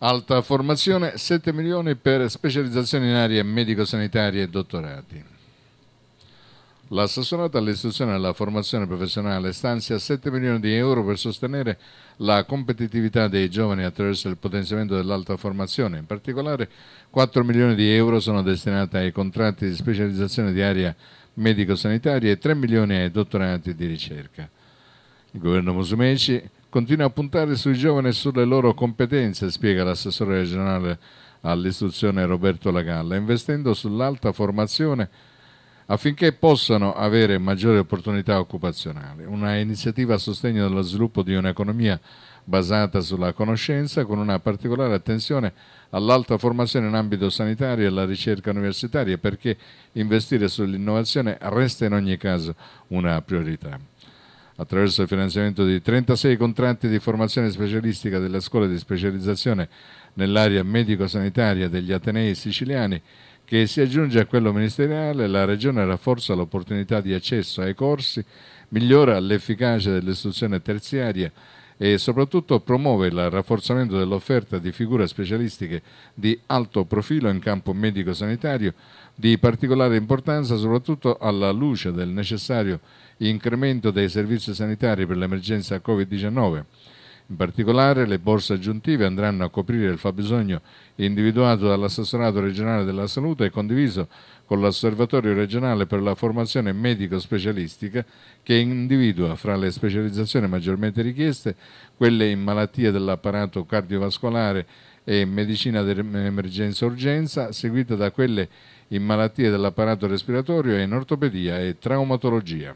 Alta formazione, 7 milioni per specializzazioni in aree medico-sanitarie e dottorati. L'assessorato all'istruzione e alla formazione professionale stanzia 7 milioni di euro per sostenere la competitività dei giovani attraverso il potenziamento dell'alta formazione. In particolare 4 milioni di euro sono destinati ai contratti di specializzazione di area medico-sanitaria e 3 milioni ai dottorati di ricerca. Il governo Musumeci continua a puntare sui giovani e sulle loro competenze, spiega l'assessore regionale all'istruzione Roberto Lagalla, investendo sull'alta formazione affinché possano avere maggiori opportunità occupazionali. Una iniziativa a sostegno dello sviluppo di un'economia basata sulla conoscenza con una particolare attenzione all'alta formazione in ambito sanitario e alla ricerca universitaria perché investire sull'innovazione resta in ogni caso una priorità attraverso il finanziamento di 36 contratti di formazione specialistica delle scuole di specializzazione nell'area medico-sanitaria degli Atenei siciliani, che si aggiunge a quello ministeriale, la Regione rafforza l'opportunità di accesso ai corsi, migliora l'efficacia dell'istruzione terziaria e soprattutto promuove il rafforzamento dell'offerta di figure specialistiche di alto profilo in campo medico-sanitario, di particolare importanza soprattutto alla luce del necessario incremento dei servizi sanitari per l'emergenza Covid-19. In particolare le borse aggiuntive andranno a coprire il fabbisogno individuato dall'assessorato regionale della salute e condiviso con l'osservatorio regionale per la formazione medico-specialistica che individua fra le specializzazioni maggiormente richieste quelle in malattie dell'apparato cardiovascolare e medicina dell'emergenza urgenza, seguite da quelle in malattie dell'apparato respiratorio e in ortopedia e traumatologia.